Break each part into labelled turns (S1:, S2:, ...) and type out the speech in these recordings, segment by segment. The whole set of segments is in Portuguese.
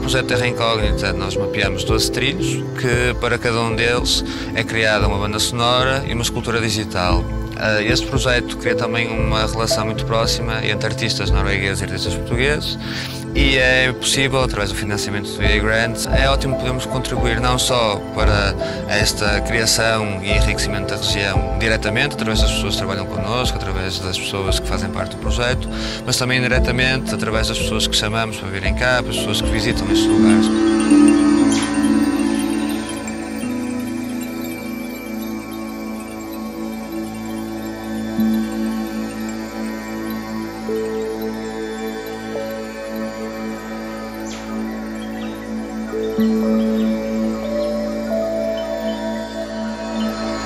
S1: projeto Terra Incógnita, nós mapeamos 12 trilhos, que para cada um deles é criada uma banda sonora e uma escultura digital. Ah, este projeto cria também uma relação muito próxima entre artistas noruegueses e artistas portugueses e é possível através do financiamento do EA Grant. É ótimo podermos contribuir não só para esta criação e enriquecimento da região diretamente, através das pessoas que trabalham connosco, através das pessoas que fazem parte do projeto, mas também indiretamente através das pessoas que chamamos para virem cá, as pessoas que visitam estes lugares.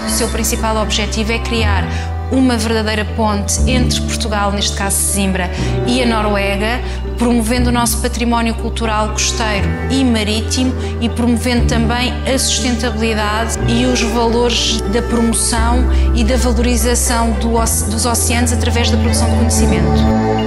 S2: O seu principal objetivo é criar uma verdadeira ponte entre Portugal, neste caso Sesimbra, e a Noruega, promovendo o nosso património cultural costeiro e marítimo e promovendo também a sustentabilidade e os valores da promoção e da valorização do, dos oceanos através da produção de conhecimento.